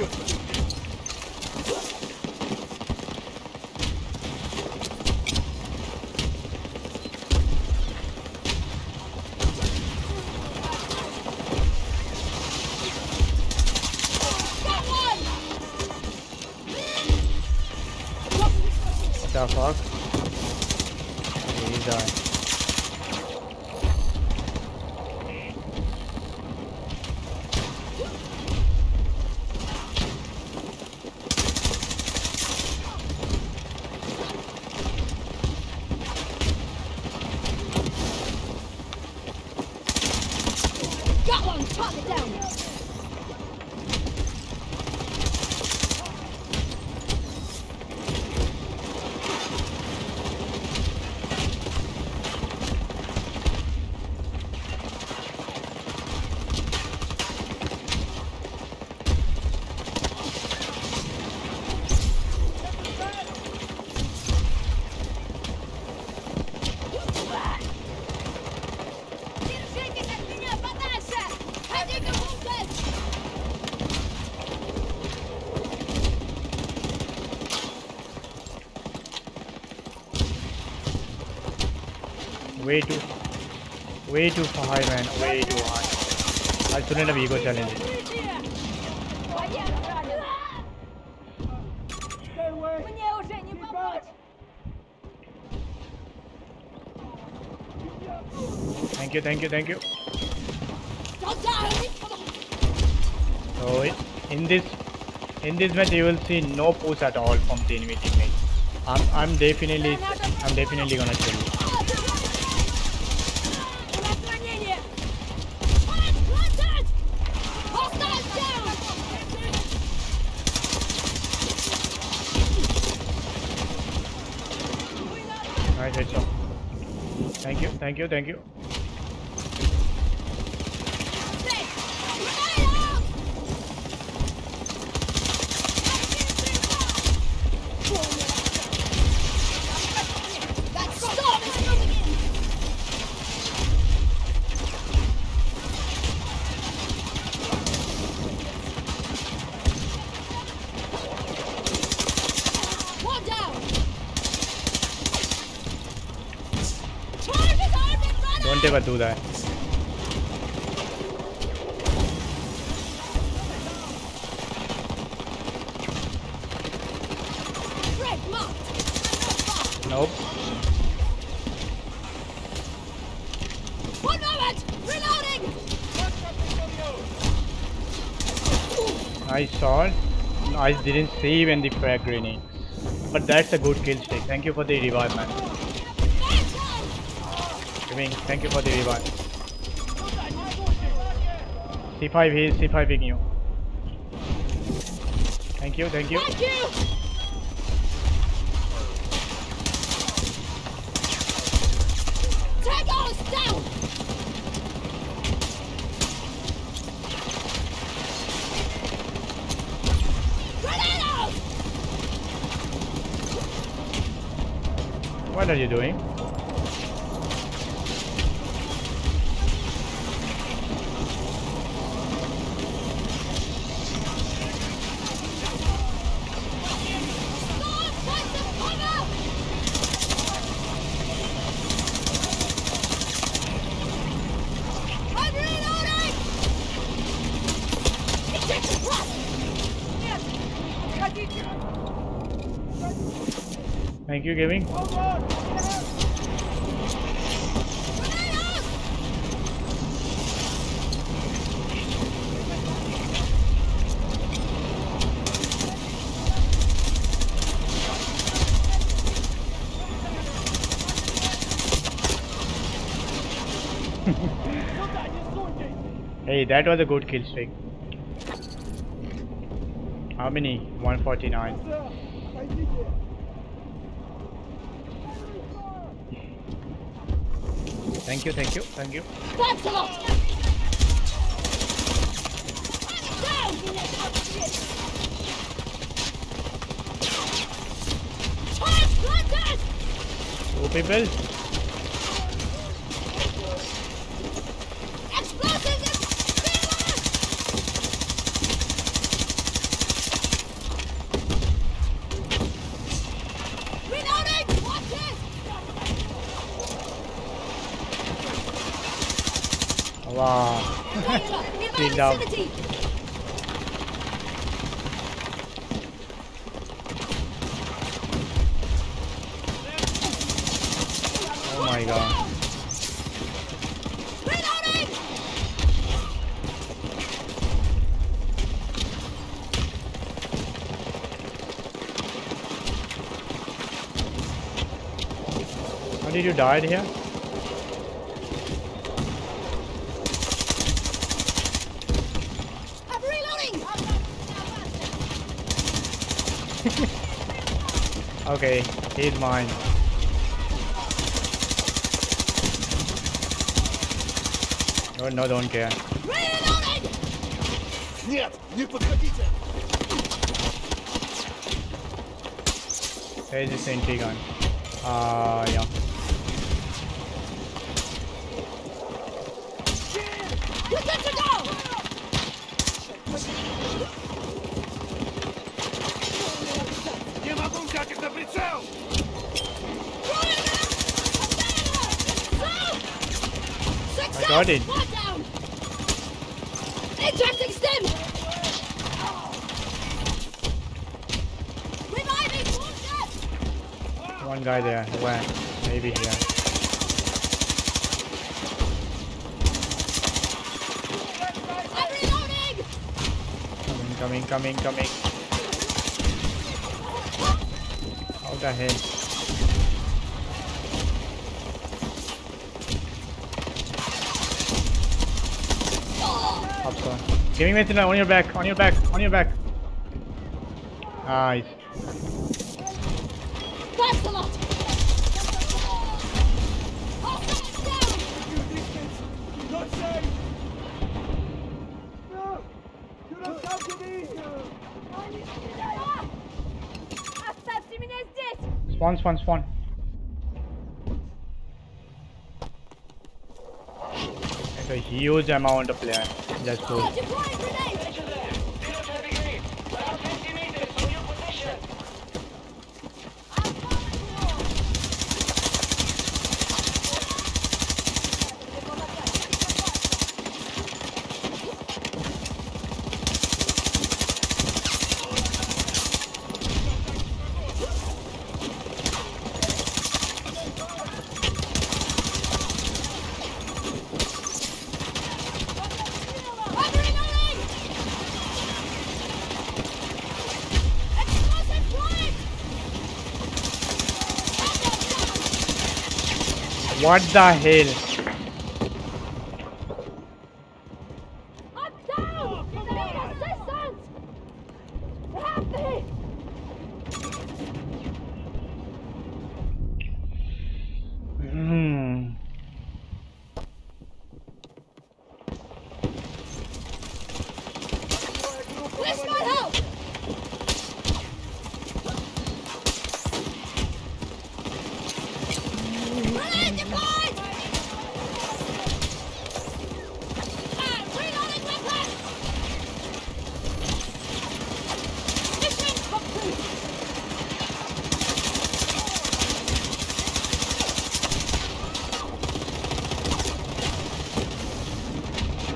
you. Got one! What the Top it down! way too, way too high, man. Way too high. I'll soon enough ego challenge Thank you, thank you, thank you. So in this in this match you will see no push at all from the enemy teammate. I'm I'm definitely I'm definitely gonna kill you. Thank you, thank you, Don't ever do that. Nope. One moment! Reloading! Nice shot. I didn't see even the frag grenade. But that's a good kill streak. Thank you for the revive, man. Giving, thank you for the revive. C5 he is C5ing you. Thank you, thank you. Thank you! Take us down! What are you doing? Thank you, out! Hey, that was a good kill streak. How many? 149. Thank you, thank you, thank you. Thanks a lot! Down! Charge planted! Two people. Wow. Oh my god. How did you die here? I'm reloading! Okay, he's mine. No, no, don't care. Reloading! Нет, не подходите! Where is the sentry gun? Ah, yeah. I got it. One guy there. Where? Maybe here. I'm reloading! Coming, coming, coming, coming. The hell? Upson. Giving me on your back, on your back, on your back. Nice. Thanks a lot! Spawn, spawn, spawn. It's a huge amount of player. Just go. What the hell?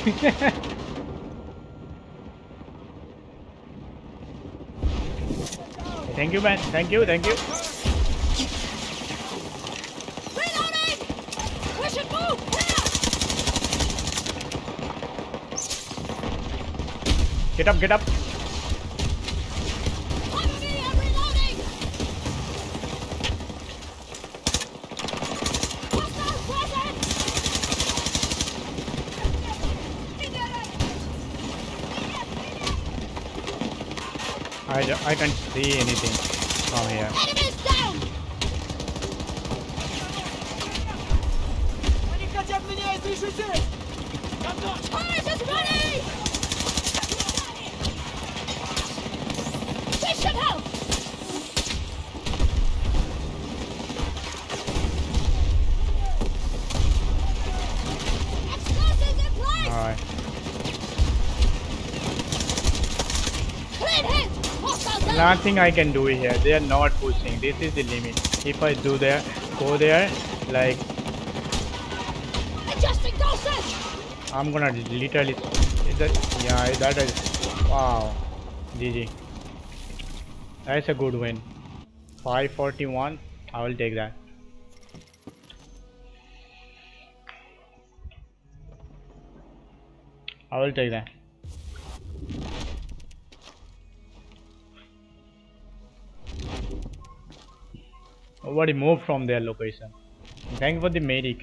Thank you, man. Thank you, thank you. Get up, get up. I, d- I can't see anything from here. Enemies down! Они хотят меня изрешетить! Charge is ready! This should help! Nothing I can do here. They are not pushing. This is the limit. If I do there, go there, like Adjusting dosage! I'm gonna literally. Is that, yeah, that is. Wow. GG. That's a good win. 541. I will take that. I will take that. Nobody moved from their location. Thank for the medic.